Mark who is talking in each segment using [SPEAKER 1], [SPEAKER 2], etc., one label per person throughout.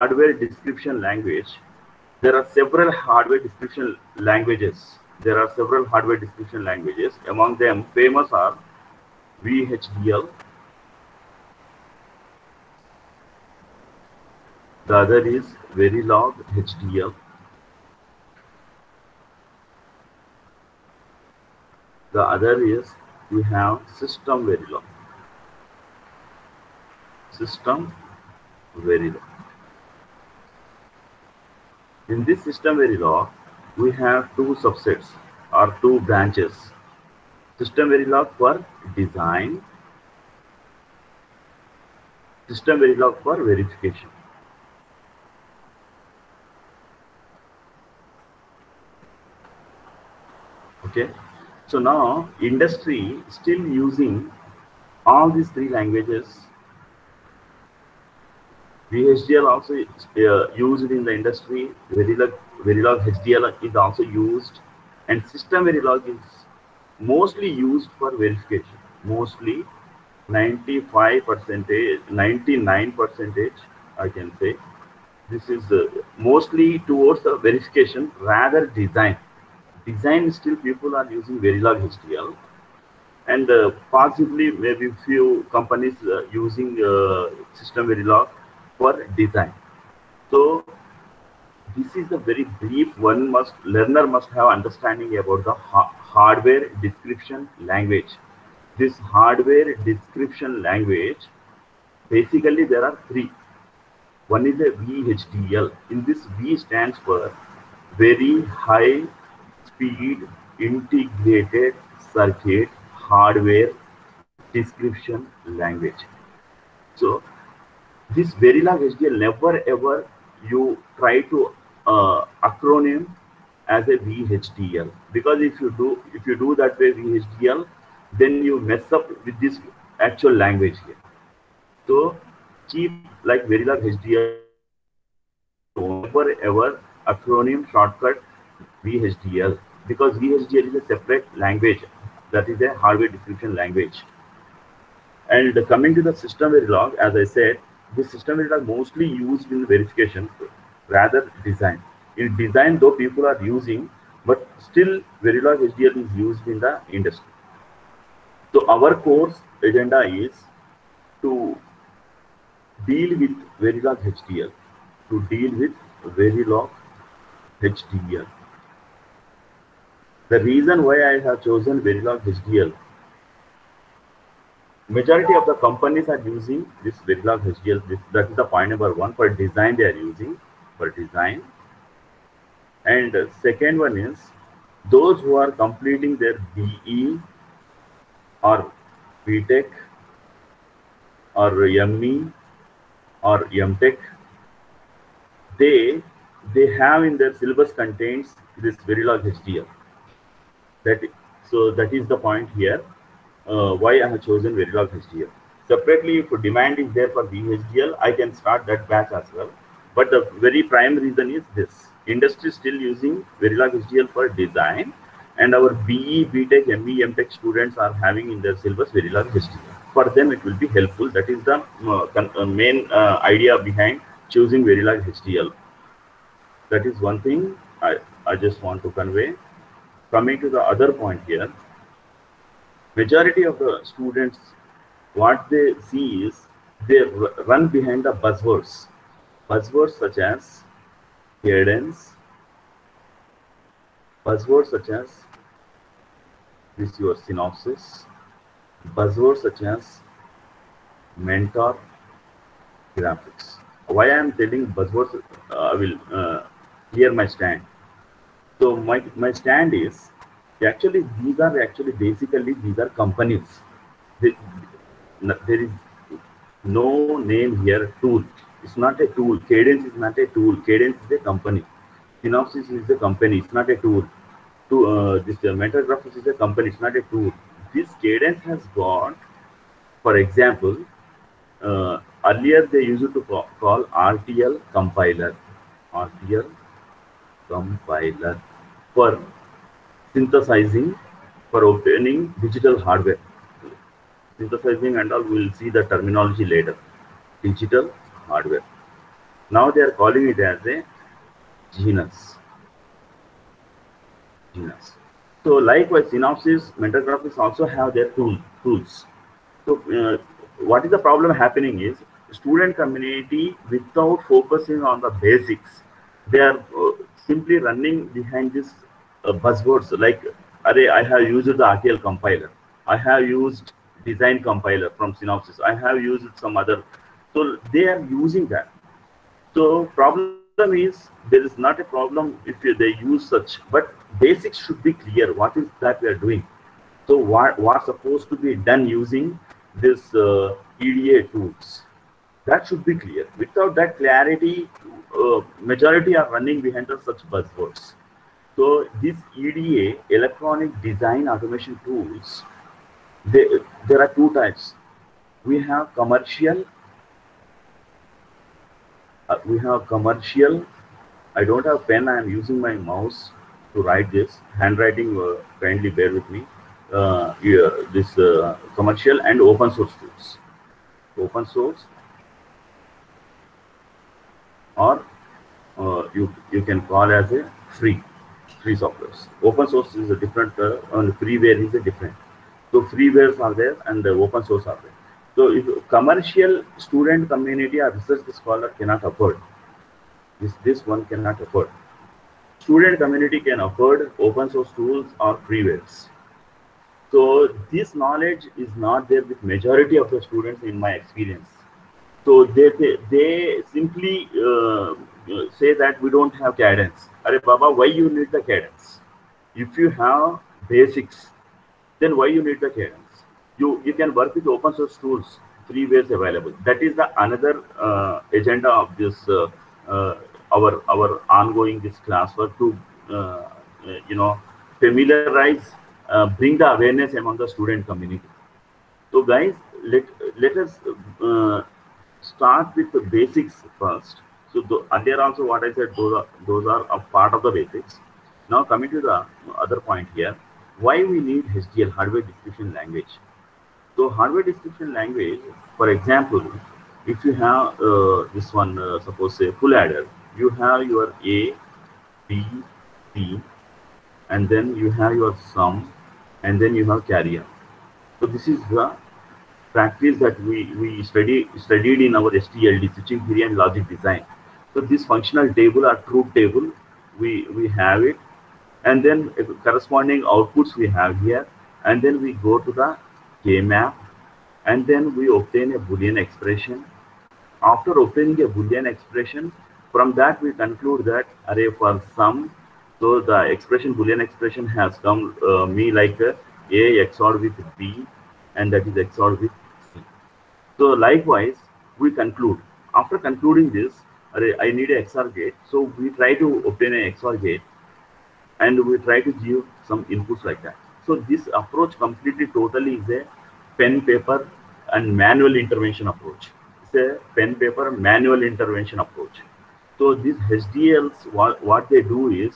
[SPEAKER 1] hardware description language, there are several hardware description languages. There are several hardware description languages. Among them, famous are VHDL. The other is Verilog HDL. The other is we have System Verilog. System Verilog. In this system Verilog, we have two subsets or two branches. System Verilog for design, System Verilog for verification. Okay, so now industry still using all these three languages VHDL also uh, used in the industry. Verilog, Verilog HDL is also used, and System Verilog is mostly used for verification. Mostly, 95 percentage, 99 percentage, I can say. This is uh, mostly towards the verification rather design. Design still people are using Verilog HDL, and uh, possibly maybe few companies uh, using uh, System Verilog for design. So this is a very brief one must learner must have understanding about the ha hardware description language. This hardware description language, basically there are three. One is a VHDL. In this V stands for very high speed integrated circuit hardware description language. So this Verilog HDL never ever you try to uh, acronym as a VHDL because if you do if you do that way VHDL then you mess up with this actual language here. So keep like Verilog HDL never ever acronym shortcut VHDL because VHDL is a separate language that is a hardware description language. And coming to the system Verilog, as I said, this system is mostly used in verification rather design. In design, though people are using, but still Verilog HDL is used in the industry. So our course agenda is to deal with Verilog HDL, to deal with Verilog HDL. The reason why I have chosen Verilog HDL majority of the companies are using this Verilog HDL. That is the point number one for design they are using for design. And second one is those who are completing their BE or BTech or ME or MTech, they they have in their syllabus contains this Verilog HDL. That so that is the point here uh, why I have chosen Verilog HDL. Separately, if demand is there for VHDL, I can start that batch as well. But the very prime reason is this. Industry is still using Verilog HDL for design and our BE, BTech, ME, MTech students are having in their syllabus Verilog HDL. For them, it will be helpful. That is the uh, uh, main uh, idea behind choosing Verilog HDL. That is one thing I, I just want to convey. Coming to the other point here, majority of the students, what they see is they run behind the buzzwords. Buzzwords such as cadence, buzzwords such as this is your Synopsys, buzzwords such as mentor graphics. Why I am telling buzzwords, uh, I will uh, clear my stand. So my, my stand is actually these are actually basically these are companies. There is no name here tool. It's not a tool. Cadence is not a tool. Cadence is a company. Synopsys is a company. It's not a tool. To uh, this uh, is a company. It's not a tool. This cadence has got for example uh, earlier they used to call, call rtl compiler. Rtl compiler. For synthesizing for obtaining digital hardware. Synthesizing and all, we will see the terminology later. Digital hardware. Now they are calling it as a genus. Genus. So likewise, Synopsys, Mentor Graphics also have their tool, tools. So uh, what is the problem happening is student community without focusing on the basics, they are uh, simply running behind this uh, buzzwords like, Array, I have used the RTL compiler. I have used design compiler from Synopsys. I have used some other. So they are using that. So problem is there is not a problem if they use such, but basics should be clear. What is that we are doing? So what what's supposed to be done using this uh, EDA tools? That should be clear. Without that clarity, uh, majority are running behind such buzzwords. So this EDA, electronic design automation tools, they, there are two types. We have commercial. Uh, we have commercial. I don't have pen. I am using my mouse to write this. Handwriting, uh, kindly bear with me. Uh, yeah, this uh, commercial and open source tools. Open source or uh, you you can call as a free free. Open source is a different, uh, and freeware is a different. So freewares are there and the open source are there. So if commercial student community or research scholar cannot afford, this, this one cannot afford. Student community can afford open source tools or freewares. So this knowledge is not there with majority of the students in my experience. So they, they, they simply uh, say that we don't have cadence. Are Baba, why you need the cadence? If you have basics, then why you need the cadence? You you can work with open source tools, freewares available. That is the another uh, agenda of this uh, uh, our our ongoing this classwork to uh, you know familiarize, uh, bring the awareness among the student community. So guys, let let us uh, start with the basics first. So the, earlier also what I said, those are, those are a part of the basics. Now coming to the other point here, why we need HDL, hardware description language. So hardware description language, for example, if you have uh, this one, uh, suppose say full adder, you have your A, B, C, and then you have your sum, and then you have carrier. So this is the practice that we, we study, studied in our STLD, switching theory and logic design. So this functional table or truth table, we, we have it. And then corresponding outputs we have here. And then we go to the K-map. And then we obtain a Boolean expression. After obtaining a Boolean expression, from that we conclude that array for sum. So the expression Boolean expression has come uh, me like a, a XOR with B and that is XOR with C. So likewise, we conclude. After concluding this, I need a XOR gate. So we try to obtain a XOR gate and we try to give some inputs like that. So this approach completely totally is a pen, paper and manual intervention approach. It's a pen, paper, manual intervention approach. So these HDLs, what, what they do is,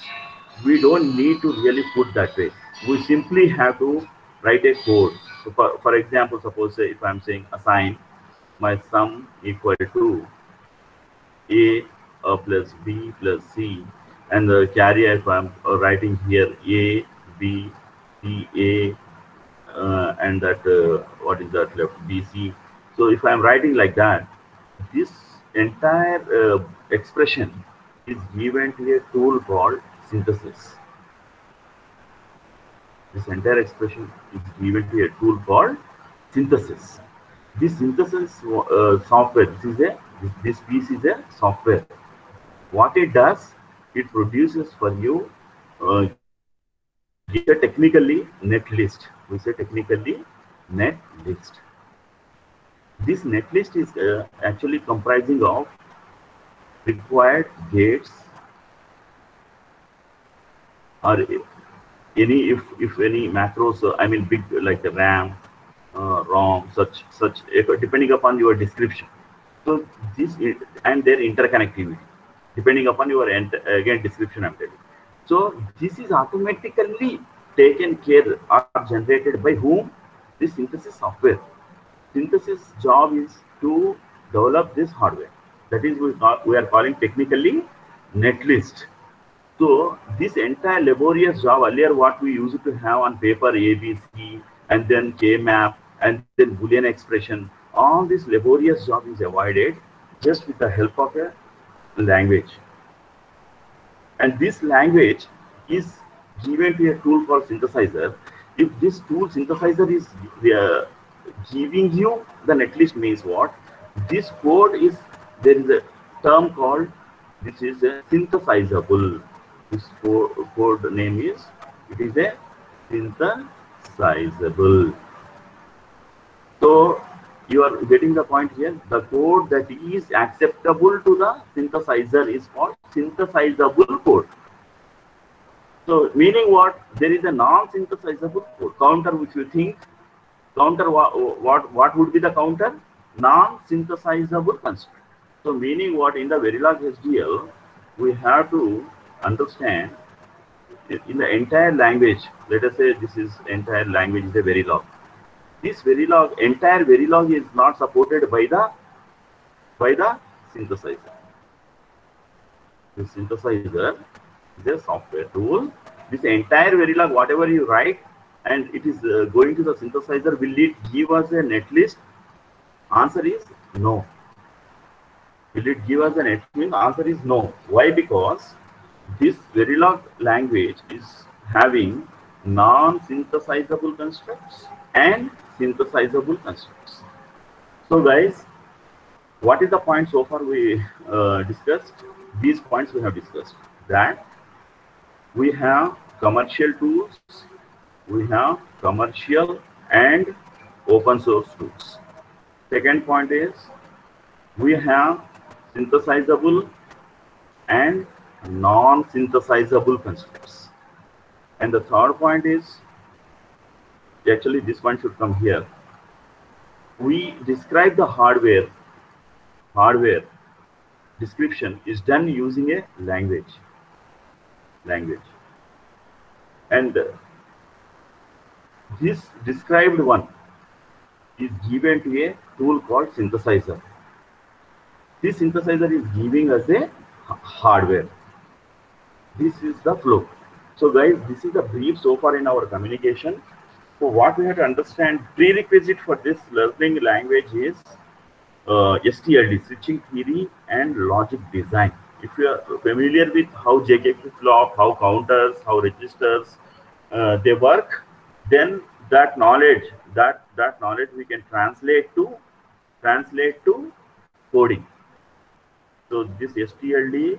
[SPEAKER 1] we don't need to really put that way. We simply have to write a code. So for, for example, suppose if I'm saying assign my sum equal to a plus b plus c and the carrier if i'm uh, writing here a b c a uh, and that uh, what is that left? Bc so if i'm writing like that this entire uh, expression is given to a tool called synthesis. This entire expression is given to a tool called synthesis. This synthesis software this is a this, piece is a software. What it does it produces for you uh, a technically net list. We say technically net list. This net list is uh, actually comprising of required gates or any if if any macros uh, i mean big like the ram uh, rom such such depending upon your description so this is, and their interconnectivity, depending upon your again description I'm telling. So this is automatically taken care or generated by whom? This synthesis software. Synthesis job is to develop this hardware. That is, we, call, we are calling technically netlist. So this entire laborious job earlier, what we used to have on paper ABC and then K map and then Boolean expression, all this laborious job is avoided just with the help of a language. And this language is given to a tool called synthesizer. If this tool synthesizer is uh, giving you the netlist means what? This code is, there is a term called, this is a synthesizable. This code name is, it is a synthesizable. So you are getting the point here. The code that is acceptable to the synthesizer is called synthesizable code. So meaning what? There is a non-synthesizable code. Counter which you think, counter what, what, would be the counter? Non-synthesizable construct. So meaning what in the Verilog HDL, we have to understand in the entire language, let us say this is entire language is a Verilog this Verilog, entire Verilog is not supported by the by the synthesizer. The synthesizer is a software tool. This entire Verilog, whatever you write, and it is uh, going to the synthesizer, will it give us a netlist? Answer is no. Will it give us a netlist? Answer is no. Why? Because this Verilog language is having non-synthesizable constructs and synthesizable constructs. So guys, what is the point so far we uh, discussed? These points we have discussed. That we have commercial tools, we have commercial and open source tools. Second point is we have synthesizable and non-synthesizable constructs. And the third point is actually this one should come here. We describe the hardware, hardware description is done using a language, language. And uh, this described one is given to a tool called synthesizer. This synthesizer is giving us a hardware. This is the flow. So guys, this is the brief so far in our communication. So what we have to understand, prerequisite for this learning language is uh, STLD, switching theory and logic design. If you are familiar with how JK flip-flop, how counters, how registers, uh, they work, then that knowledge, that, that knowledge we can translate to, translate to coding. So this STLD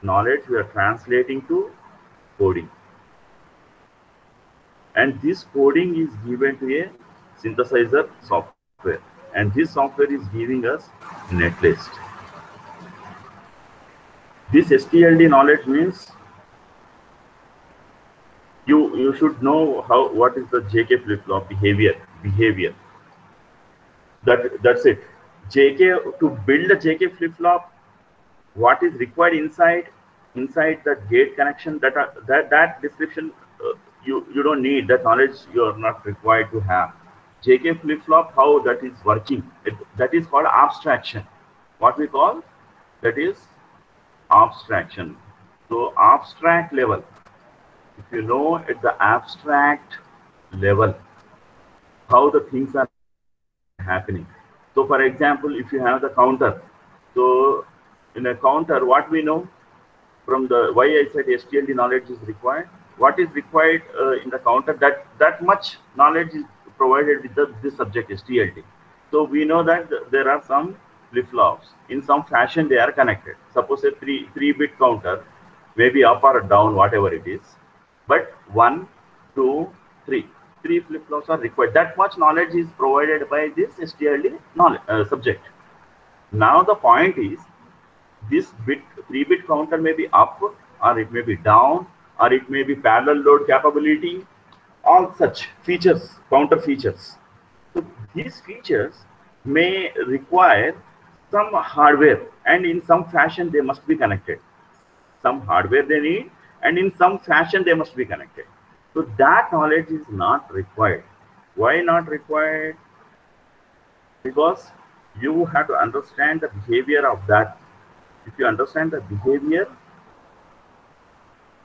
[SPEAKER 1] knowledge we are translating to coding and this coding is given to a synthesizer software. And this software is giving us netlist. This stld knowledge means you you should know how what is the jk flip-flop behavior behavior. That that's it. Jk to build a jk flip-flop what is required inside inside the gate connection that are, that that description you, you don't need that knowledge you are not required to have. JK flip-flop, how that is working, it, that is called abstraction. What we call that is abstraction. So abstract level, if you know at the abstract level, how the things are happening. So for example, if you have the counter, so in a counter, what we know from the why I said STLD knowledge is required what is required uh, in the counter that that much knowledge is provided with the, this subject STLD. So we know that there are some flip-flops. In some fashion, they are connected. Suppose a three three bit counter, maybe up or down, whatever it is. But one, two, three, three flip-flops are required. That much knowledge is provided by this STLD knowledge, uh, subject. Now the point is, this bit three bit counter may be up or it may be down or it may be parallel load capability, all such features, counter features. So these features may require some hardware and in some fashion they must be connected. Some hardware they need and in some fashion they must be connected. So that knowledge is not required. Why not required? Because you have to understand the behavior of that. If you understand the behavior,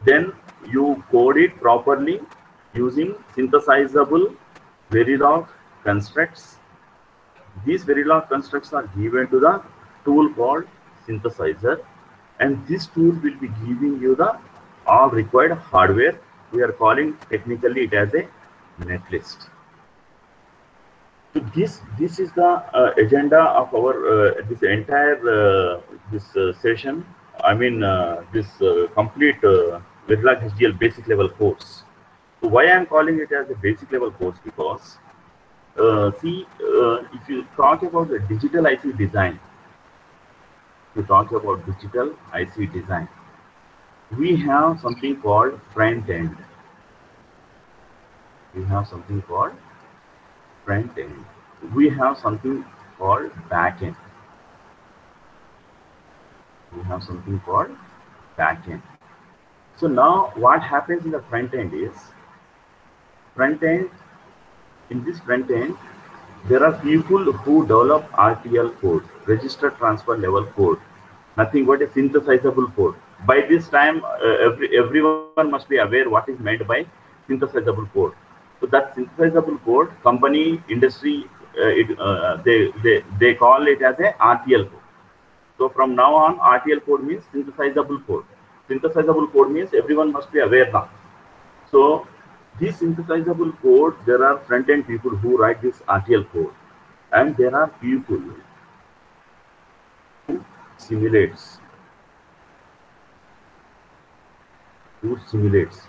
[SPEAKER 1] then you code it properly using synthesizable Verilog constructs. These Verilog constructs are given to the tool called synthesizer and this tool will be giving you the all required hardware. We are calling technically it as a netlist. So this this is the uh, agenda of our uh, this entire uh, this uh, session. I mean uh, this uh, complete uh, Verilog HDL basic level course. So why I am calling it as a basic level course because see if you talk about the digital IC design, to talk about digital IC design, we have something called front end. We have something called front end. We have something called back end. We have something called back end. So now what happens in the front end is front end in this front end there are people who develop RTL code, register transfer level code, nothing but a synthesizable code. By this time, uh, every, everyone must be aware what is meant by synthesizable code. So that synthesizable code, company, industry, uh, it, uh, they, they, they call it as a RTL code. So from now on, RTL code means synthesizable code. Synthesizable code means everyone must be aware now. So this synthesizable code, there are front-end people who write this RTL code. And there are people who simulates, who simulates.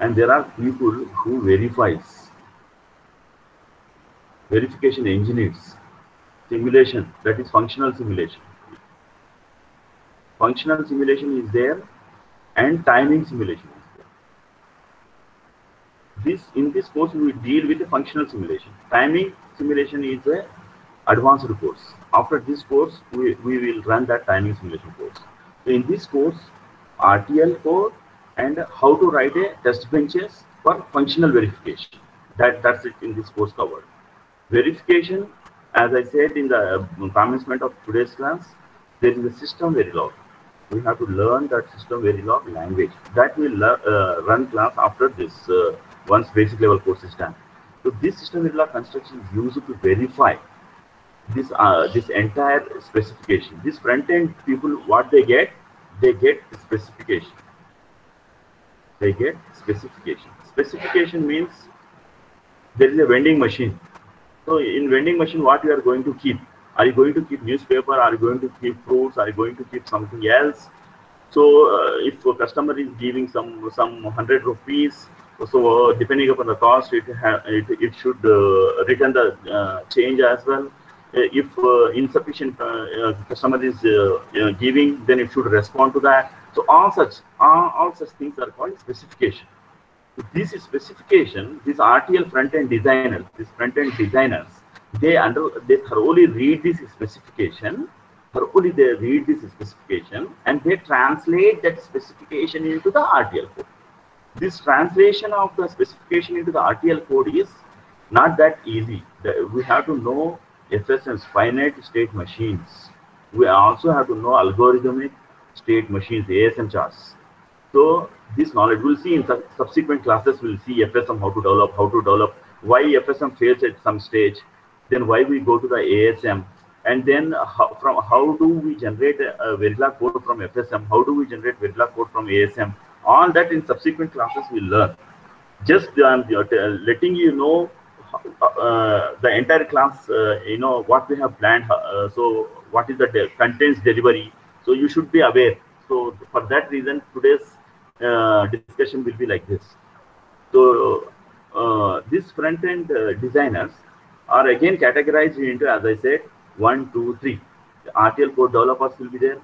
[SPEAKER 1] And there are people who verifies, verification engineers, simulation, that is functional simulation. Functional simulation is there and timing simulation this in this course we deal with the functional simulation. Timing simulation is a advanced course. After this course, we, we will run that timing simulation course. So in this course, RTL code and how to write a test benches for functional verification. That that's it in this course covered. Verification, as I said in the um, commencement of today's class, there is a system Verilog. We have to learn that system Verilog language. That will uh, run class after this uh, once basic level course is done. So this system Verilog construction is used to verify this uh, this entire specification. This front end people, what they get, they get specification. They get specification. Specification means there is a vending machine. So in vending machine, what you are going to keep? Are you going to keep newspaper? Are you going to keep fruits? Are you going to keep something else? So uh, if a customer is giving some some hundred rupees, so depending upon the cost, it it, it should uh, return the uh, change as well. Uh, if insufficient customer is giving, then it should respond to that. So all such all, all such things are called specification. This is specification. These RTL front end designers, these front end designers, they under they thoroughly read this specification thoroughly they read this specification and they translate that specification into the RTL code this translation of the specification into the RTL code is not that easy. We have to know FSM's finite state machines. We also have to know algorithmic state machines, ASM charts. So this knowledge we'll see in subsequent classes. We'll see FSM how to develop, how to develop, why FSM fails at some stage, then why we go to the ASM, and then how, from how do we generate a, a Verilog code from FSM? How do we generate Verilog code from ASM? all that in subsequent classes we'll learn. Just um, letting you know uh, the entire class uh, you know what we have planned uh, so what is the de contents delivery. So you should be aware. So for that reason today's uh, discussion will be like this. So uh, these front end uh, designers are again categorized into as i said one two three rtl code developers will be there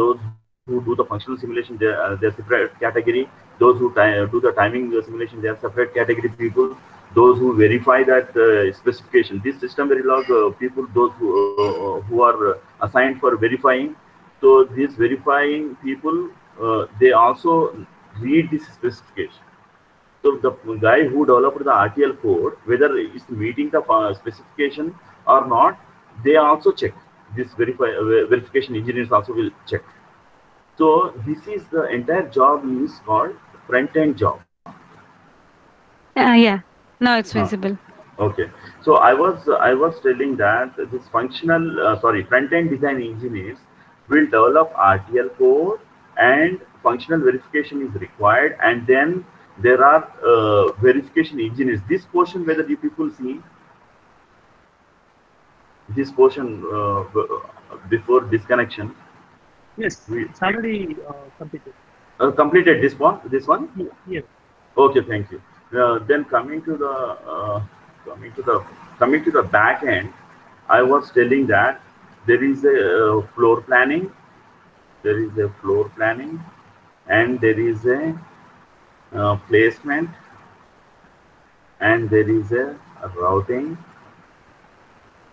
[SPEAKER 1] those who do the functional simulation, they're, uh, they're separate category. Those who do the timing simulation, they are separate category people. Those who verify that uh, specification. This system Verilog uh, people, those who, uh, who are assigned for verifying. So these verifying people, uh, they also read this specification. So the guy who developed the RTL code, whether it's meeting the uh, specification or not, they also check this verify uh, verification engineers also will check so this is the entire job is called front end job
[SPEAKER 2] Uh, yeah. Now it's
[SPEAKER 1] Ah.
[SPEAKER 2] visible.
[SPEAKER 1] okay so i was i was telling that this functional uh, sorry front end design engineers will develop rtl code and functional verification is required and then there are uh, verification engineers this portion whether you people see this portion uh, before disconnection
[SPEAKER 3] Yes,
[SPEAKER 1] We-
[SPEAKER 3] it's already uh, completed.
[SPEAKER 1] uh, completed this one this one
[SPEAKER 3] Ye- Yes.
[SPEAKER 1] Okay, thank you. Uh, then coming to the uh, coming to the coming to the back end, I was telling that there is a uh, floor planning, there is a floor planning, and there is a uh, placement, and there is a, routing.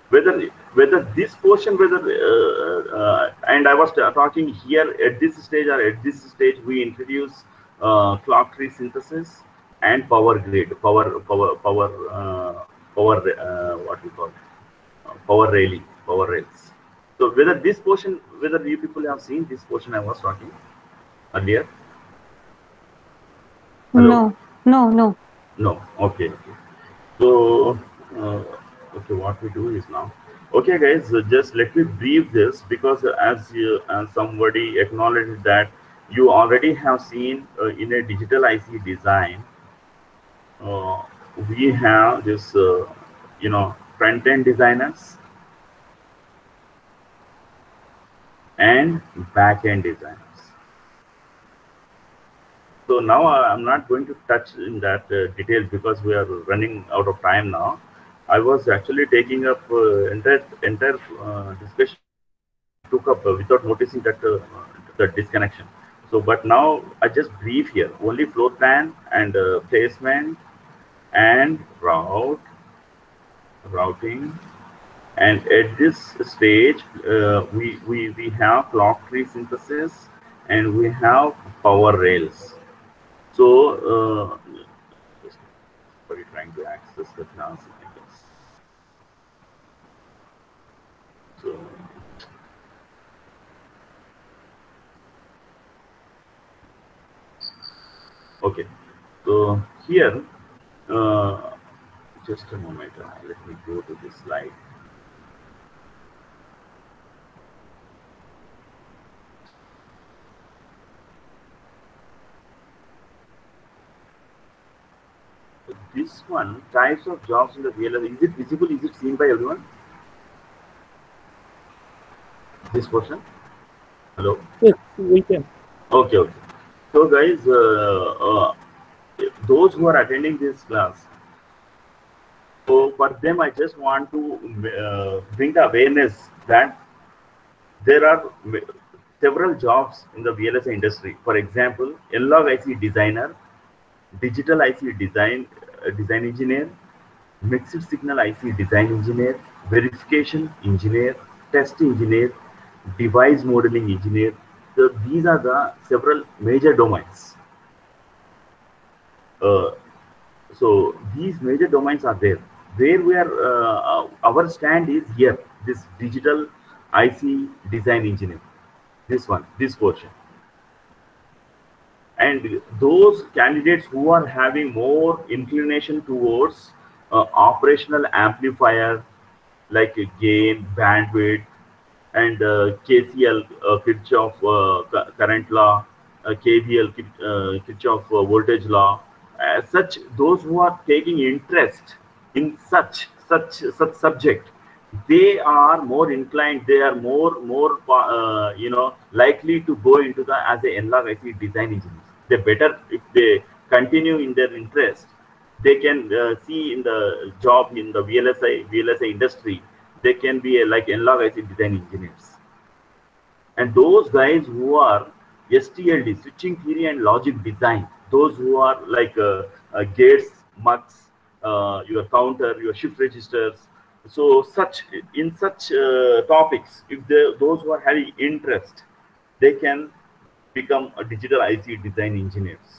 [SPEAKER 1] Whether whether this portion, whether uh, uh, and I was talking here at this stage or at this stage, we introduce uh, clock tree synthesis and power grid, power, power, power, uh, power, uh, what we call uh, power railing, power rails. So whether this portion, whether you people have seen this portion I was talking earlier? Hello?
[SPEAKER 2] No. No. No.
[SPEAKER 1] No. Okay. okay. So, uh, okay, what we do is now. Okay, guys, uh, just let me brief this because as you, as somebody acknowledged that you already have seen uh, in a digital IC design, uh, we have this, uh, you know, front-end designers and back-end designers. So now I'm not going to touch in that uh, detail because we are running out of time now. I was actually taking up uh, entire entire uh, discussion took up uh, without noticing that uh, the disconnection. So, but now I just brief here only floor plan and uh, placement and route routing and at this stage we, we we have clock tree synthesis and we have power rails so uh, you trying to access the class I guess. so okay so here uh, just a moment uh, let me go to this slide this one types of jobs in the VLS is it visible is it seen by everyone this portion hello
[SPEAKER 3] Yes, we can.
[SPEAKER 1] Okay, okay. So, guys, uh, uh, those who are attending this class, so for them, I just want to uh, bring the awareness that there are several jobs in the VLSI industry. For example, analog IC designer, digital IC design design engineer, mixed signal IC design engineer, verification engineer, test engineer, device modeling engineer. So these are the several major domains. Uh, so these major domains are there. Where we are, uh, our stand is here. This digital IC design engineer. This one, this portion. And those candidates who are having more inclination towards uh, operational amplifier like gain, bandwidth, and uh, KCL, uh, Kirchhoff uh, current law, uh, KVL, uh, Kirchhoff uh, voltage law, as such, those who are taking interest in such such such subject, they are more inclined. They are more more uh, you know likely to go into the as a analog design engineers. They better if they continue in their interest, they can uh, see in the job in the VLSI VLSI industry they can be a, like analog IC design engineers. And those guys who are STLD, switching theory and logic design, those who are like uh, uh, gates, mux, uh, your counter, your shift registers. So such in such uh, topics, if they, those who are having interest, they can become a digital IC design engineers.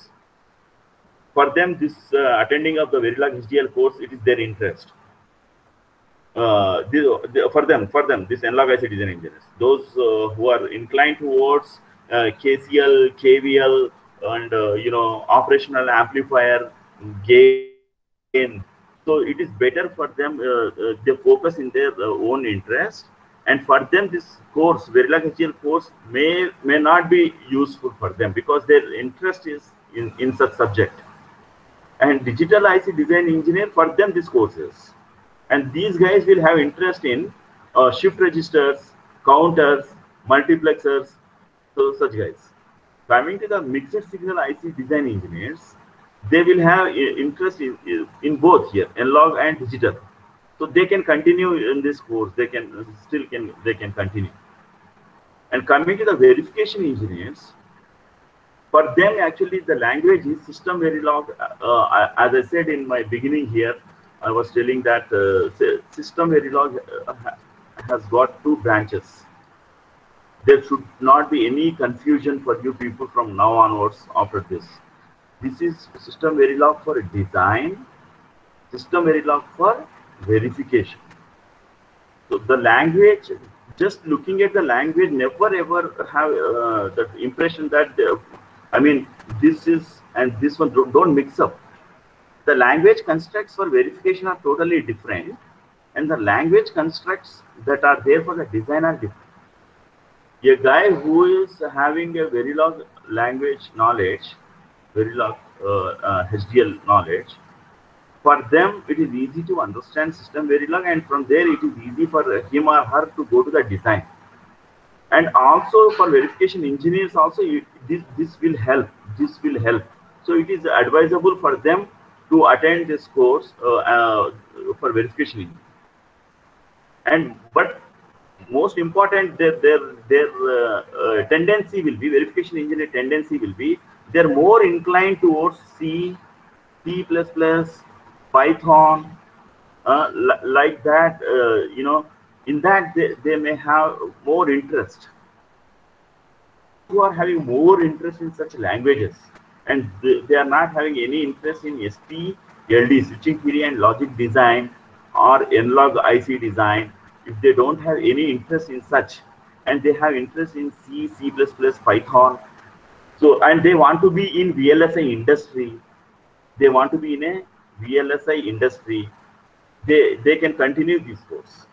[SPEAKER 1] For them, this uh, attending of the Verilog HDL course, it is their interest uh, the, for them, for them, this analog IC design engineers, those uh, who are inclined towards uh, KCL, KVL, and uh, you know operational amplifier gain. So it is better for them. Uh, they focus in their own interest, and for them, this course, Verilog HDL course, may may not be useful for them because their interest is in in such subject. And digital IC design engineer for them, this courses and these guys will have interest in uh, shift registers, counters, multiplexers, so such guys. Coming to the mixed signal IC design engineers, they will have interest in, in both here, analog and digital. So they can continue in this course. They can still can they can continue. And coming to the verification engineers, for them actually the language is system verilog. Uh, as I said in my beginning here, I was telling that uh, system verilog uh, ha- has got two branches. There should not be any confusion for you people from now onwards after this. This is system verilog for design, system verilog for verification. So the language, just looking at the language, never ever have uh, that impression that, uh, I mean, this is and this one don't, mix up the language constructs for verification are totally different and the language constructs that are there for the design are different a guy who is having a verilog language knowledge verilog uh, uh, hdl knowledge for them it is easy to understand system verilog and from there it is easy for him or her to go to the design. And also for verification engineers also this this will help this will help. So it is advisable for them to attend this course uh, uh, for verification and but most important their their their uh, uh, tendency will be verification engineer tendency will be they're more inclined towards c c++ python uh, like that uh, you know in that they, they may have more interest. Who are having more interest in such languages and they, they are not having any interest in ST, LD, switching theory and logic design or analog IC design, if they don't have any interest in such and they have interest in C, C++, Python, so and they want to be in VLSI industry, they want to be in a VLSI industry, they, they can continue this course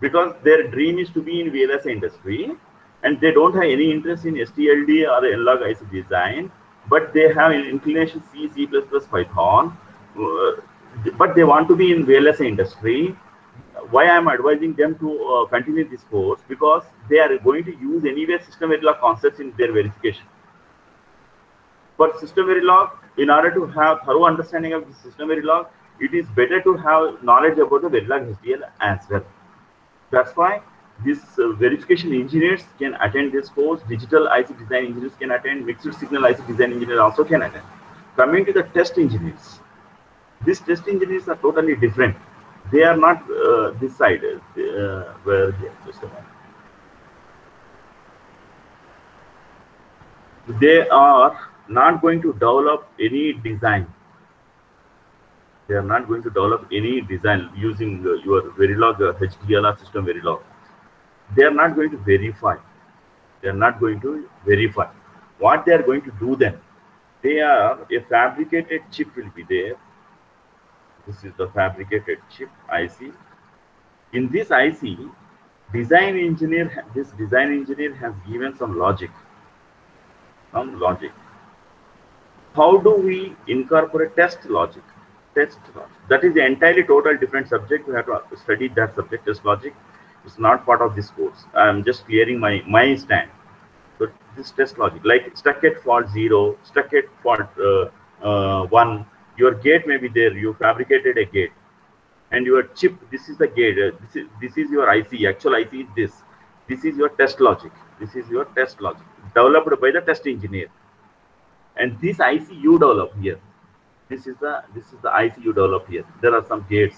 [SPEAKER 1] because their dream is to be in VLSI industry and they don't have any interest in STLD or analog IC design, but they have an inclination C, C++, Python, uh, but they want to be in VLSI industry. Why I am advising them to uh, continue this course because they are going to use anyway system verilog concepts in their verification. For system verilog, in order to have thorough understanding of the system verilog, it is better to have knowledge about the verilog HDL as well. That's why these uh, verification engineers can attend this course. Digital IC design engineers can attend. Mixed signal IC design engineers also can attend. Coming to the test engineers, these test engineers are totally different. They are not uh, this side. Uh, where a moment. They are not going to develop any design. They are not going to develop any design using uh, your Verilog uh, HDL or system Verilog they are not going to verify. They are not going to verify. What they are going to do then? They are a fabricated chip will be there. This is the fabricated chip IC. In this IC, design engineer, this design engineer has given some logic. Some logic. How do we incorporate test logic? Test logic. That is entirely total different subject. We have to study that subject, test logic it's not part of this course. I'm just clearing my my stand. So this test logic, like stuck at fault zero, stuck at fault uh, uh, one, your gate may be there. You fabricated a gate, and your chip. This is the gate. Uh, this is this is your IC. Actual IC is this. This is your test logic. This is your test logic developed by the test engineer, and this IC you develop here. This is the this is the IC you develop here. There are some gates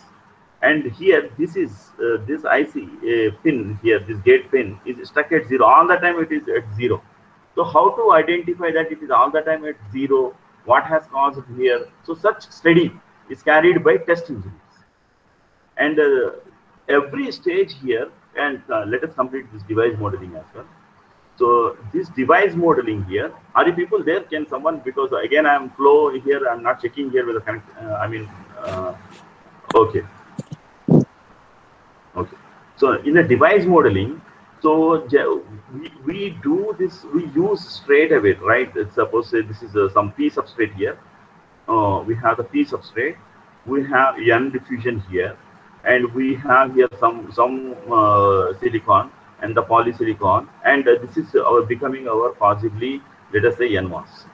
[SPEAKER 1] and here this is uh, this IC uh, pin here this gate pin is stuck at zero all the time it is at zero so how to identify that it is all the time at zero what has caused here so such study is carried by test engineers And uh, every stage here, and uh, let us complete this device modeling as well. So this device modeling here, are the people there? Can someone, because again, I'm flow here, I'm not checking here with the connect, uh, I mean, uh, okay. Okay. So in the device modeling, so we, we do this, we use straight away, right? It's suppose say this is uh, some P substrate here. Uh, we have the P substrate, we have N diffusion here, and we have here some some uh, silicon and the polysilicon, and uh, this is our becoming our possibly let us say NMOS.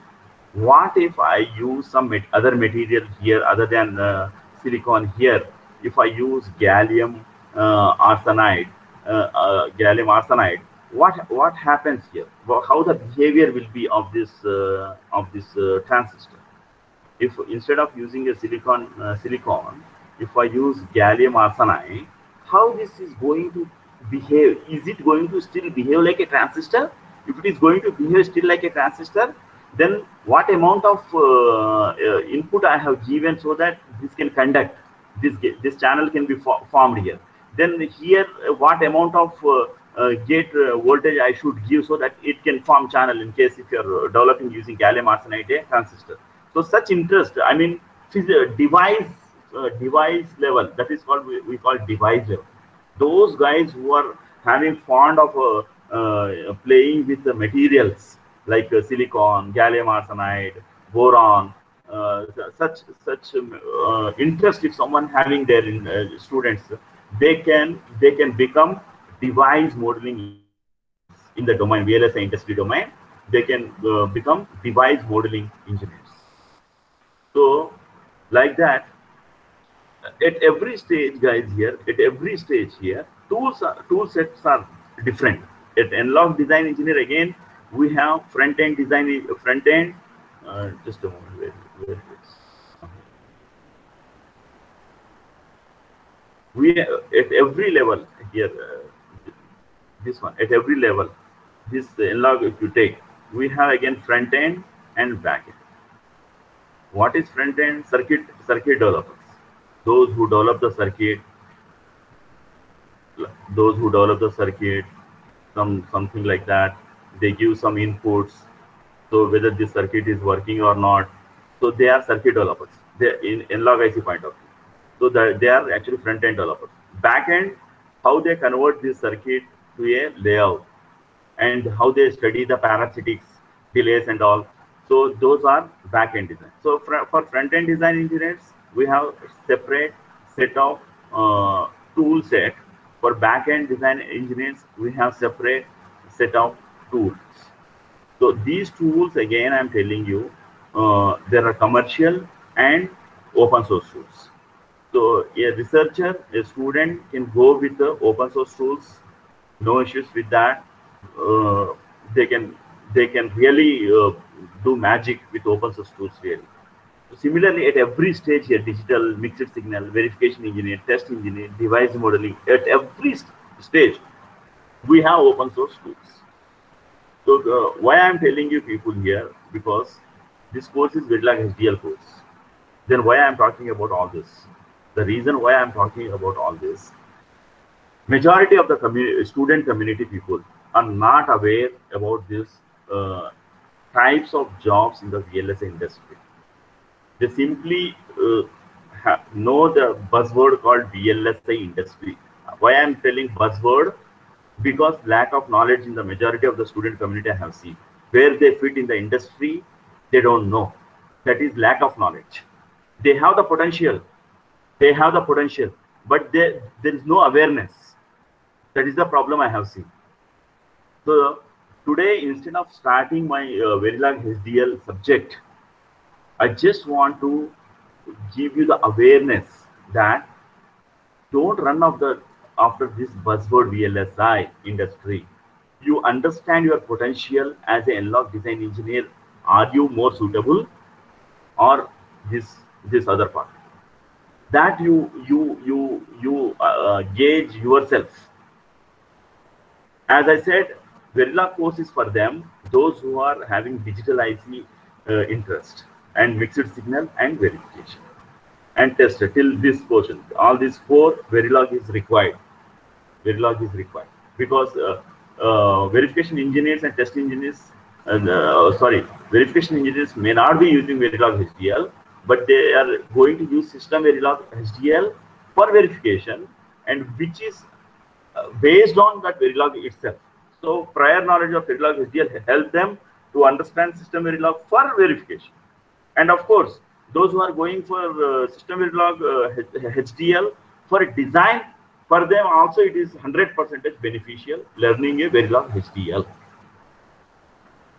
[SPEAKER 1] What if I use some other material here other than uh, silicon here? If I use gallium uh, arsenide, uh, uh, gallium arsenide, what what happens here? How the behavior will be of this uh, of this transistor? If instead of using a silicon silicon, if I use gallium arsenide, how this is going to behave? Is it going to still behave like a transistor? If it is going to behave still like a transistor, then what amount of uh, uh, input I have given so that this can conduct, this this channel can be fo- formed here. Then here, uh, what amount of uh, uh, gate uh, voltage I should give so that it can form channel in case if you're developing using gallium arsenide transistor. So such interest, I mean, device device level that is what we, we call device level. Those guys who are having fond of uh, uh, playing with the materials like uh, silicon, gallium arsenide, boron, uh, such such um, interest. If someone having their in, students, they can they can become device modeling in the domain VLSI industry domain. They can become device modeling engineers. So, like that, at every stage, guys, here, at every stage here, tools are, tool sets are different. At Analog Design Engineer, again, we have front end design, front end. Uh, just a moment, where, where. We at every level here, uh, this one at every level, this analog, if you take, we have again front end and back end. What is front end? Circuit circuit developers. Those who develop the circuit, those who develop the circuit, some something like that. They give some inputs. So whether this circuit is working or not. So they are circuit developers. They in analog IC point of view. So that they are actually front end developers. Back end, how they convert this circuit to a layout and how they study the parasitics, delays and all. So those are back end design. So for, for front end design engineers, we have separate set of uh, tool set. For back end design engineers, we have separate set of tools. So these tools, again, I'm telling you, uh, there are commercial and open source tools. So a researcher, a student can go with the open source tools, no issues with that. Uh, they can they can really uh, do magic with open source tools really. Similarly, at every stage here, digital, mixed signal, verification engineer, test engineer, device modeling, at every st- stage, we have open source tools. So uh, why I'm telling you people here, because this course is Verilog HDL course. Then why I'm talking about all this? The reason why I'm talking about all this, majority of the student community people are not aware about this uh, types of jobs in the VLSI industry. They simply uh, know the buzzword called VLSI industry. Why I'm telling buzzword? Because lack of knowledge in the majority of the student community I have seen. Where they fit in the industry, they don't know. That is lack of knowledge. They have the potential. They have the potential, but there, there is no awareness. That is the problem I have seen. So today, instead of starting my uh, Verilog HDL subject, I just want to give you the awareness that don't run off the after this buzzword VLSI industry. You understand your potential as an analog design engineer. Are you more suitable, or this this other part? That you you you you uh, gauge yourself. As I said, Verilog course is for them, those who are having digital IC uh, interest and mixed signal and verification. and test till this portion. All these four Verilog is required. Verilog is required because uh, uh, verification engineers and test engineers, uh, sorry, verification engineers may not be using Verilog HDL, but they are going to use system Verilog HDL for verification, and which is uh, based on that Verilog itself. So prior knowledge of Verilog HDL help them to understand system Verilog for verification. And of course, those who are going for uh, system Verilog uh, HDL for design, for them also it is 100% beneficial learning a Verilog HDL.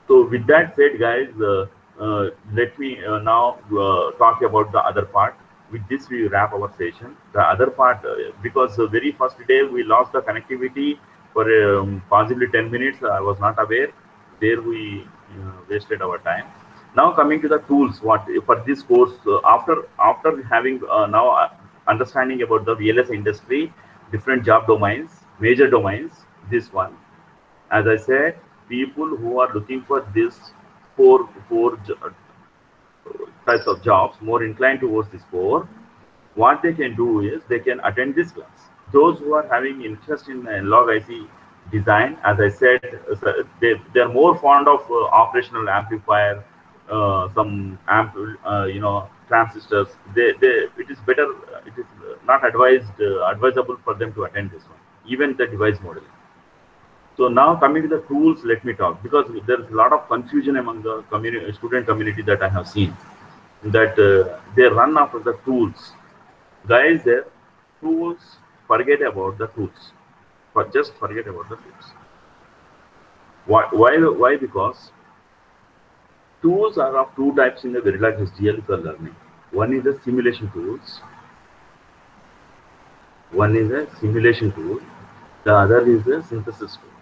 [SPEAKER 1] So with that said, guys, uh, uh, let me uh, now uh, talk about the other part. With this, we wrap our session. The other part, uh, because the very first day we lost the connectivity for um, possibly 10 minutes, I was not aware. There we wasted our time. Now coming to the tools, what for this course, uh, after after having uh, now uh, understanding about the VLSI industry, different job domains, major domains, this one. As I said, people who are looking for this four four types of jobs, more inclined towards this four, what they can do is they can attend this class. Those who are having interest in uh, log IC design, as I said, uh, they, they're more fond of uh, operational amplifier, uh, some amp, uh, you know, transistors. They, they, it is better, it is not advised, uh, advisable for them to attend this one, even the device modeling. So now coming to the tools, let me talk because there is a lot of confusion among the student community that I have seen that uh, they run after the tools. Guys, there tools, forget about the tools. But just forget about the tools. Why? Why? Why? Because tools are of two types in the Verilog HDL for learning. One is the simulation tools. One is a simulation tool. The other is a synthesis tool.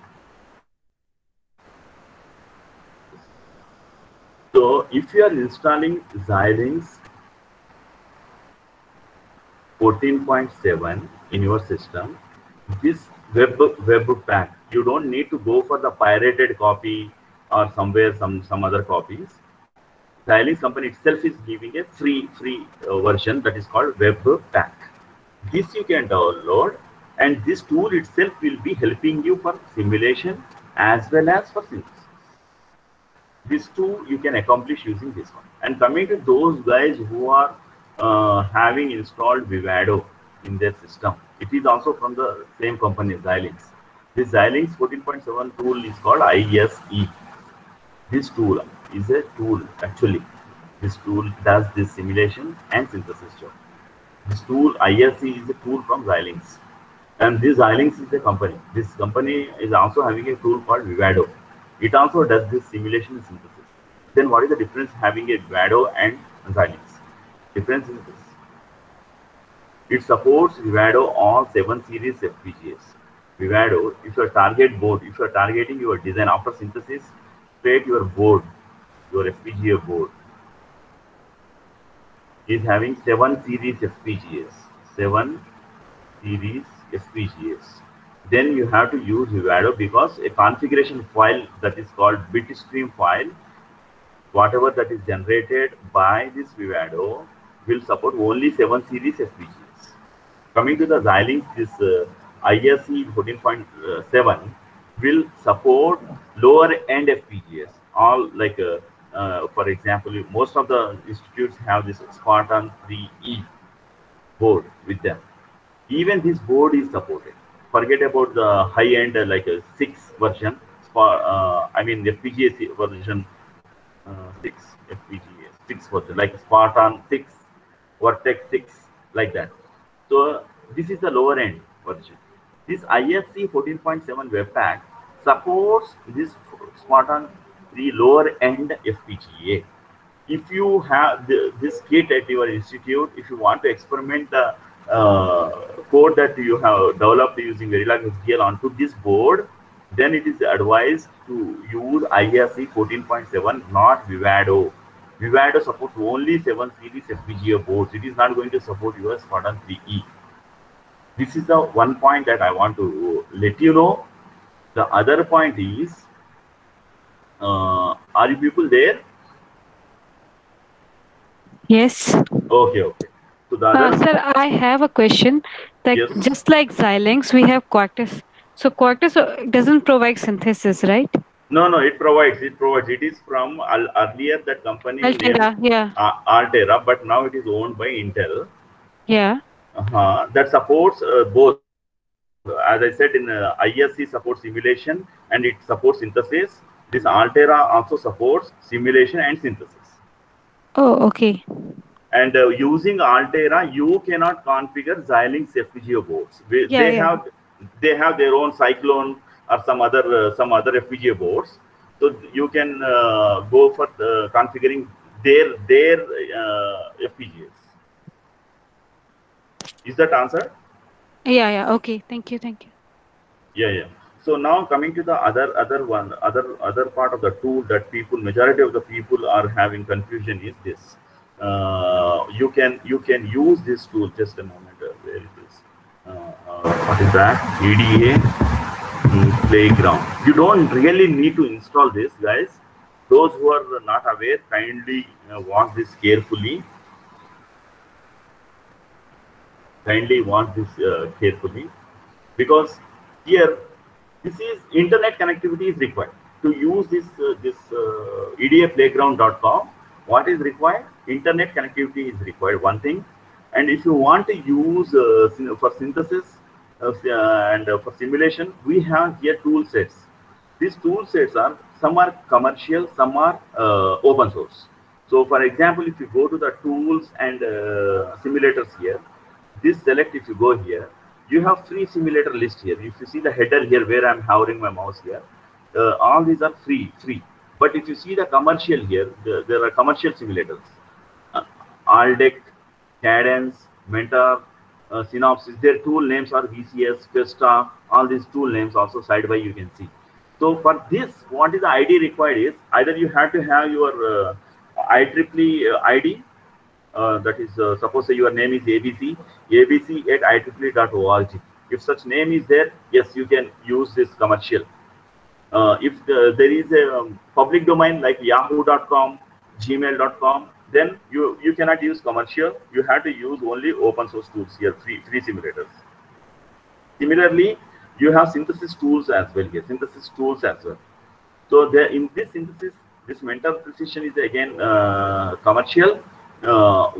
[SPEAKER 1] So if you are installing Xilinx 14.7 in your system, this web web pack, you don't need to go for the pirated copy or somewhere some some other copies. Xilinx company itself is giving a free free uh, version that is called web pack. This you can download, and this tool itself will be helping you for simulation as well as for synthesis this two you can accomplish using this one. And coming to those guys who are uh, having installed Vivado in their system, it is also from the same company, Xilinx. This Xilinx 14.7 tool is called ISE. This tool is a tool actually. This tool does this simulation and synthesis job. This tool ISE is a tool from Xilinx. And this Xilinx is a company. This company is also having a tool called Vivado. It also does this simulation and synthesis. Then what is the difference having a Vivado and Xilinx? Difference is this. It supports Vivado all 7 series FPGAs. Vivado, if your target board, if you are targeting your design after synthesis, your board, your FPGA board is having 7 series FPGAs. 7 series FPGAs then you have to use Vivado because a configuration file that is called bitstream file, whatever that is generated by this Vivado will support only 7 series FPGAs. Coming to the Xilinx, this uh, ISE 14.7 will support lower end FPGAs. All like, uh, uh, for example, most of the institutes have this Spartan 3E board with them. Even this board is supported forget about the high end uh, like a 6 version uh, i mean fpga version uh, 6 fpga 6 version like spartan 6 Virtex 6 like that so this is the lower end version this ISE 14.7 webpack supports this spartan 3 lower end fpga if you have the, this kit at your institute if you want to experiment the uh, code that you have developed using Verilog HDL onto this board, then it is advised to use ISE 14.7, not Vivado. Vivado supports only 7 series FPGA boards. It is not going to support your Spartan 3E. This is the one point that I want to let you know. The other point is, uh, are you people there?
[SPEAKER 2] Yes.
[SPEAKER 1] Okay, okay. So the
[SPEAKER 2] Uh, sir, I have a question. Like
[SPEAKER 1] Yes.
[SPEAKER 2] just like Xilinx, we have Quartus. So Quartus uh, doesn't provide synthesis, right?
[SPEAKER 1] no, no, it provides, it provides. It is from earlier that company
[SPEAKER 2] Altera, yeah,
[SPEAKER 1] uh, Altera, but now it is owned by Intel.
[SPEAKER 2] yeah.
[SPEAKER 1] uh, -huh, that supports uh, both. As I said, in uh, ISE supports simulation and it supports synthesis. This Altera also supports simulation and synthesis.
[SPEAKER 2] Oh, okay.
[SPEAKER 1] And uh, using Altera, you cannot configure Xilinx FPGA boards. We-
[SPEAKER 2] Yeah,
[SPEAKER 1] they
[SPEAKER 2] yeah.
[SPEAKER 1] have they have their own Cyclone or some other uh, some other FPGA boards. So you can uh, go for uh, configuring their their uh, FPGAs. Is that answer?
[SPEAKER 2] Yeah, yeah. Okay. Thank you. Thank you.
[SPEAKER 1] Yeah, yeah. So now coming to the other other one, other other part of the tool that people, majority of the people are having confusion is this. Uh, you can you can use this tool. Just a moment. Uh, where it is? Uh, uh, what is that? EDA mm, playground. You don't really need to install this, guys. Those who are not aware, kindly uh, watch this carefully. Kindly watch this uh, carefully because here this is internet connectivity is required. To use this uh, this uh, edaplayground.com what is required? Internet connectivity is required one thing. And if you want to use uh, for synthesis uh, uh, and uh, for simulation we have here tool sets. These tool sets are some are commercial some are open source. So for example if you go to the tools and simulators here this select if you go here you have free simulator list here. If you see the header here where i'm hovering my mouse here uh, all these are free free. But if you see the commercial here the, there are commercial simulators. Uh, aldec cadence mentor uh, Synopsys their tool names are vcs Questa, all these tool names also side by you can see. So for this what is the id required is either you have to have your uh, IEEE uh, id that is uh, suppose your name is abc abc at IEEE.org. If such name is there, yes, you can use this commercial. Uh, if the, there is a um, public domain like yahoo.com, gmail.com, then you, you cannot use commercial. You have to use only open source tools here, free, free simulators. Similarly, you have synthesis tools as well here, synthesis tools as well. So there in this synthesis, this Mentor Precision is again uh, commercial. Uh,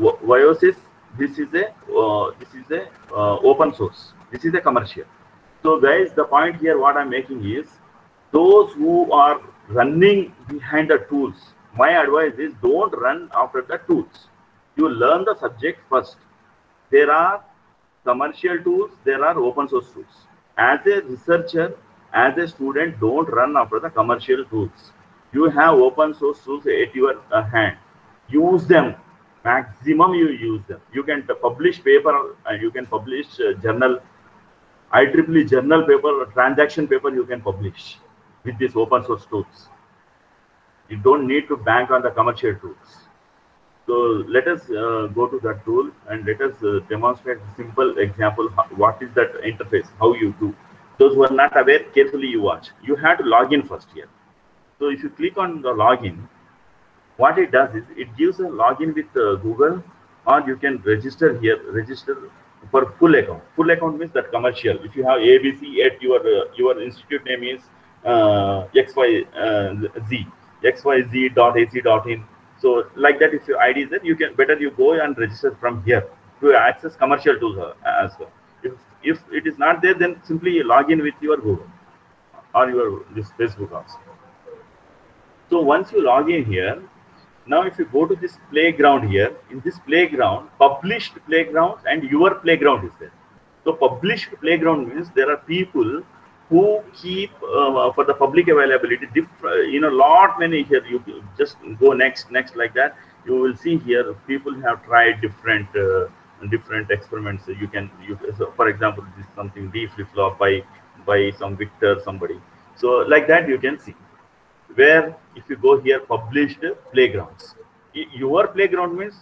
[SPEAKER 1] this is a uh, this is a uh, open source. This is a commercial. So guys, the point here what I'm making is those who are running behind the tools. My advice is don't run after the tools. You learn the subject first. There are commercial tools, there are open source tools. As a researcher, as a student, don't run after the commercial tools. You have open source tools at your uh, hand. Use them. Maximum you use them. You can publish paper and you can publish uh, journal, IEEE journal paper, transaction paper you can publish with these open source tools. You don't need to bank on the commercial tools. So let us uh, go to that tool and let us uh, demonstrate a simple example. What is that interface? How you do? Those who are not aware, carefully you watch. You have to log in first here. So if you click on the login, what it does is it gives a login with uh, Google, or you can register here. Register for full account. Full account means that commercial. If you have ABC at your uh, your institute name is uh, XYZ, XYZ.ac.in. So like that, if your ID is there, you can better you go and register from here to access commercial tools uh, as well. If if it is not there, then simply log in with your Google or your this Facebook also. So once you log in here, now if you go to this playground here, in this playground, published playground and your playground is there. So published playground means there are people who keep uh, for the public availability, diff- uh, you know, lot many here. You just go next, next like that. You will see here people have tried different uh, different experiments. You can, you, so for example, this is something D flip flop by by some Victor somebody. So like that you can see where if you go here published playgrounds. Your playground means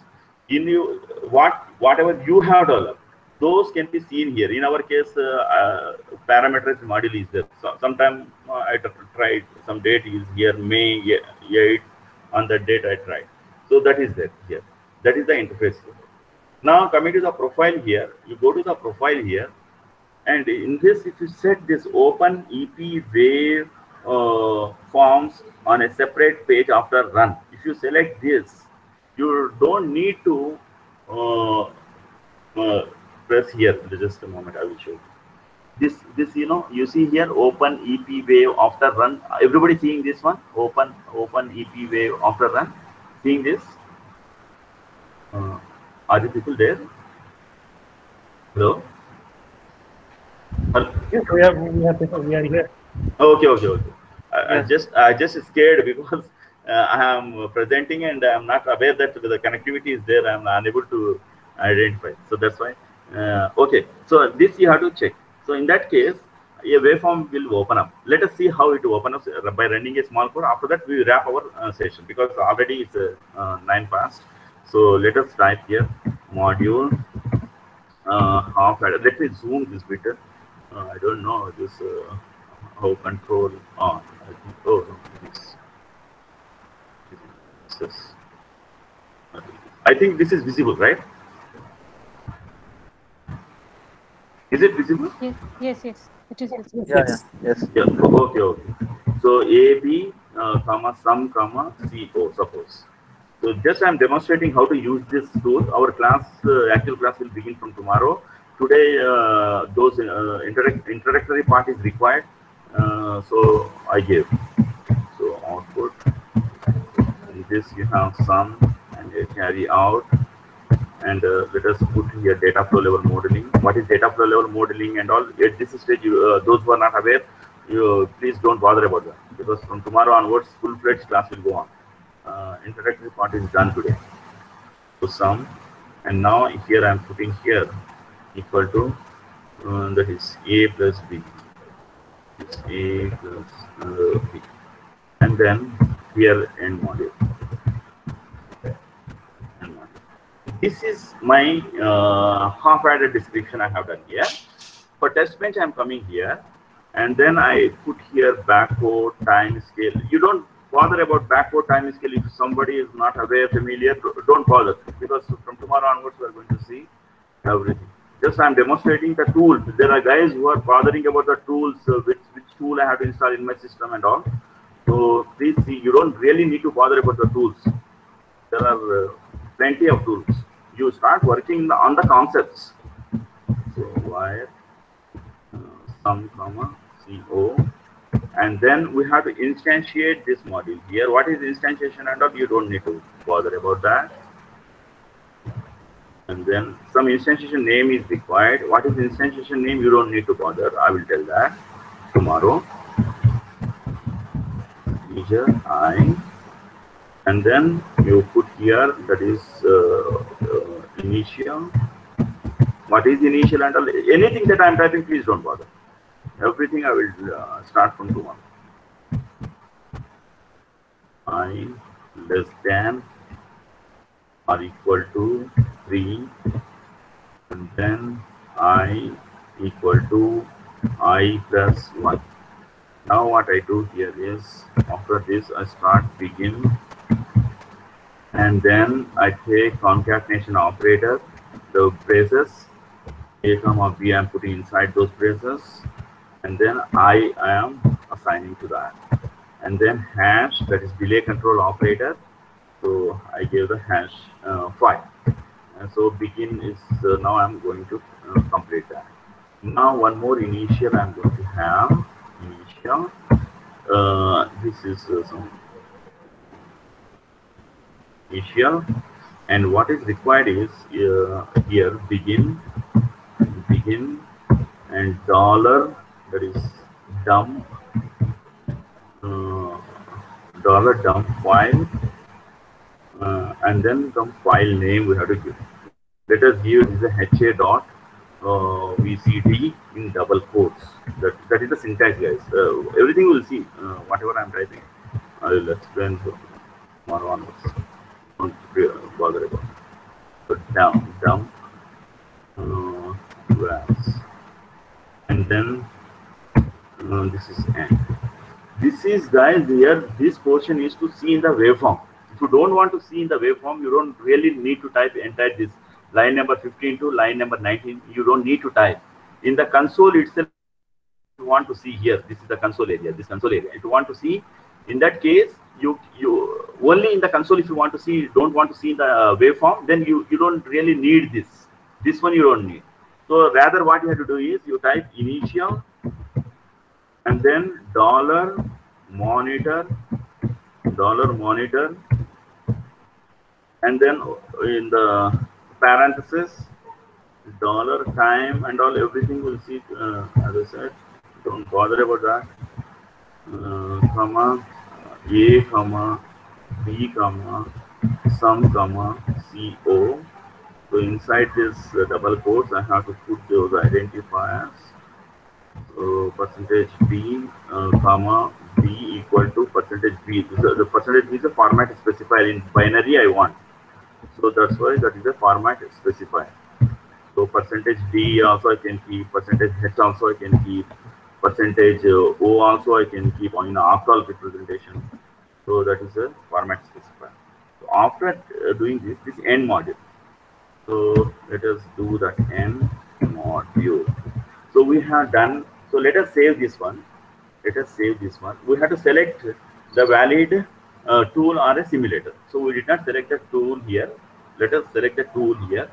[SPEAKER 1] in you what whatever you have developed those can be seen here. In our case uh, uh, parameterized module is there. So, sometime uh, i tried some date is here may 8 on that date i tried. So that is there here. That is the interface. Now coming to the profile here, you go to the profile here, and in this, if you set this open EP wave uh, forms on a separate page after run, if you select this, you don't need to uh, uh, press here. Just a moment, I will show you. This, this, you know, you see here, open EP wave after run. Everybody seeing this one? Open, open EP wave after run. Seeing this? Uh, are the people there? Hello? Hello?
[SPEAKER 3] Yes, we are, we are, we are here.
[SPEAKER 1] Okay, okay, okay. I, I just, I just scared because uh, I am presenting and I am not aware that the connectivity is there. I am unable to identify. So that's why. Uh, okay. So this you have to check. So in that case, a waveform will open up. Let us see how it will open up uh, by running a small code. After that, we wrap our uh, session because already it's uh, uh, nine past. So let us type here module uh, half. Let me zoom this bit. Uh, I don't know this. How control on. I think, oh, this. this is- I think this is visible, right? Is it visible?
[SPEAKER 2] Yes, yes, yes. It is. visible.
[SPEAKER 4] Yeah, yeah, yes.
[SPEAKER 1] Yeah. Okay, okay. So A, B, uh, comma, sum, comma, C, O, suppose. So just I'm demonstrating how to use this tool. Our class, uh, actual class will begin from tomorrow. Today, uh, those uh, introductory part is required. Uh, so I gave. So output. In this you have sum and a carry out. And uh, let us put here data flow level modeling. What is data flow level modeling and all? At this stage, you, uh, those who are not aware, you please don't bother about that because from tomorrow onwards, full-fledged class will go on. Uh, introductory part is done today. So sum, and now here I am putting here equal to uh, that is a plus b. A plus uh, b, and then here end module. Module. This is my uh, half-adder description I have done here. For test bench, I'm coming here, and then I put here backward time scale. You don't bother about backward time scale if somebody is not aware, familiar. Don't bother because from tomorrow onwards we are going to see everything. Just I'm demonstrating the tool. There are guys who are bothering about the tools, uh, which which tool I have to install in my system and all. So please see, you don't really need to bother about the tools. There are uh, plenty of tools. You start working on the concepts. So wire, uh, sum, comma, co, and then we have to instantiate this module here. What is instantiation and all? You don't need to bother about that. And then some instantiation name is required. What is instantiation name? You don't need to bother. I will tell that tomorrow. I, and then you put here that is uh, uh, initial. What is initial and all? Anything that I am typing, please don't bother. Everything I will uh, start from tomorrow. I less than or equal to 3 and then i equal to i plus 1 now what i do here is after this i start begin and then i take concatenation operator the braces a comma b i'm putting inside those braces and then i am assigning to that and then hash that is delay control operator so I give the hash uh, 5. And so begin is uh, now I'm going to uh, complete that. Now one more initial I'm going to have initial. Uh, this is uh, some initial, and what is required is uh, here begin, begin, and dollar that is dump, uh, dollar dump file uh, and then some file name we have to give. Let us give this a HA dot uh, VCD in double quotes. That, that is the syntax, guys. Uh, everything we'll see, uh, whatever I'm typing. I will explain tomorrow onwards. Don't uh, bother about it. But down, dump, uh. And then uh, this is end. This is, guys, here, this portion is to see in the waveform. If you don't want to see in the waveform, you don't really need to type entire this line number 15 to line number 19 you don't need to type. In the console itself you want to see here this is the console area this console area. If you want to see in that case you you only in the console if you want to see you don't want to see the waveform then you you don't really need this. This one you don't need. So rather what you have to do is you type initial and then dollar monitor dollar monitor and then in the parenthesis dollar time and all everything will see uh, as i said. Don't bother about that. Uh, comma a comma b comma sum comma co so inside this uh, double quotes i have to put those identifiers. So percentage b uh, comma b equal to percentage b. The, the percentage b is a format specifier in binary i want so that's why that is a format specifier so percentage d also i can keep percentage h also i can keep percentage uh, o also i can keep on in octal representation. So that is a format specifier so after uh, doing this this end module. So let us do that end module. So we have done so let us save this one. Let us save this one. We have to select the valid uh, tool or a simulator. So we did not select the tool here let us select a tool here.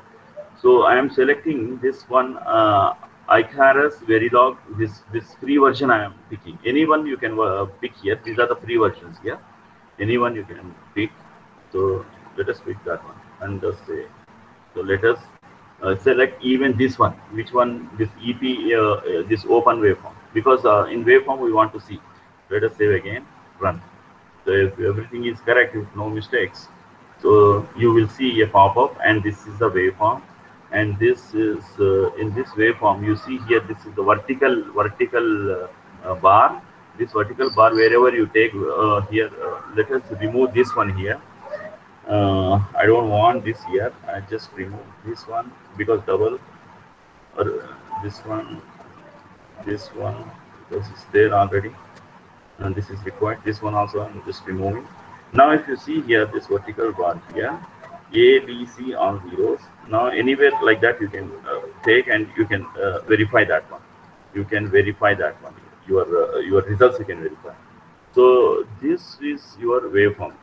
[SPEAKER 1] So i am selecting this one uh, icarus verilog. This this free version i am picking. Anyone you can uh, pick here. These are the free versions here. Anyone you can pick. So let us pick that one. And just say so let us uh, select even this one. Which one? This ep uh, uh, this open waveform. Because uh, in waveform we want to see. Let us save again. Run. So if everything is correct if no mistakes so you will see a pop-up and this is the waveform and this is uh, in this waveform you see here this is the vertical vertical uh, uh, bar this vertical bar wherever you take uh, here uh, let us remove this one here uh, I don't want this here. I just remove this one because double or this one, this one because it's there already, and this is required. This one also I'm just removing. Now, if you see here, this vertical bar here, A, B, C all zeros. Now, anywhere like that, you can uh, take and you can uh, verify that one. You can verify that one. Your uh, your results you can verify. So this is your waveform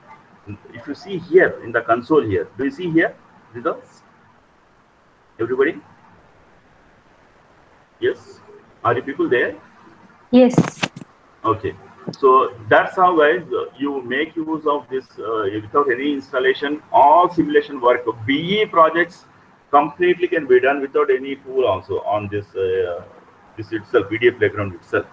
[SPEAKER 1] if you see here in the console here, do you see here results? Everybody? Yes? Are you people there?
[SPEAKER 2] Yes.
[SPEAKER 1] Okay. So that's how guys you make use of this uh, without any installation. All simulation work, BE projects completely can be done without any tool also on this uh, this itself, PDF playground itself.